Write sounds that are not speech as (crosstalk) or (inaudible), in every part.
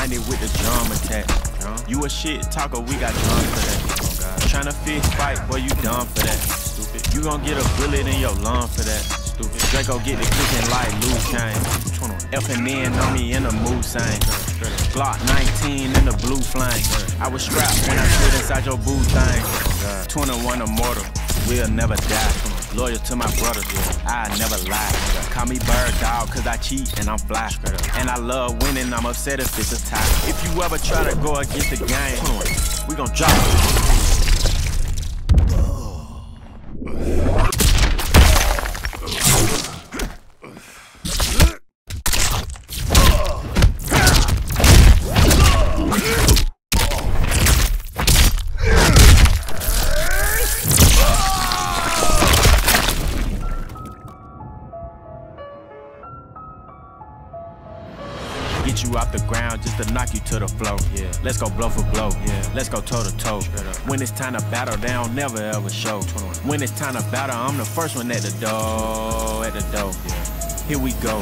90 with the drum attack. You a shit talker, we got drums for that. Oh Tryna fist fight, boy, you dumb for that. Stupid. You gon' get a bullet in your lung for that. Stupid. Draco get the cooking like Liu Kang. F and N on me in the mood sign. Glock 19 in the blue flame. I was strapped when I slid inside your boo thing. 21 immortal, we'll never die. Loyal to my brothers, yeah. I never lie. Call me bird dog, cause I cheat and I'm fly. And I love winning, I'm upset if it's a tie. If you ever try to go against the game, we gon' drop it. Get you off the ground just to knock you to the floor. Yeah. Let's go blow for blow. Yeah. Let's go toe to toe. When it's time to battle, they don't never ever show. When it's time to battle, I'm the first one at the door. At the door. Yeah. Here we go.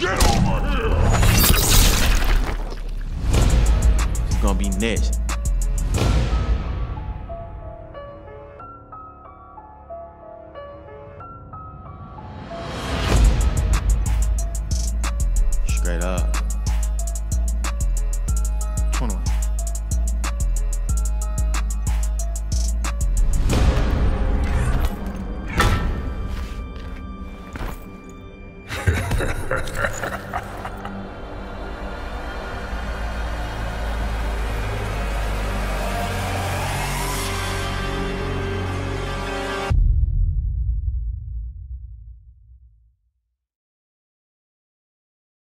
Get over here! It's gonna be next. Straight up. 21. (laughs)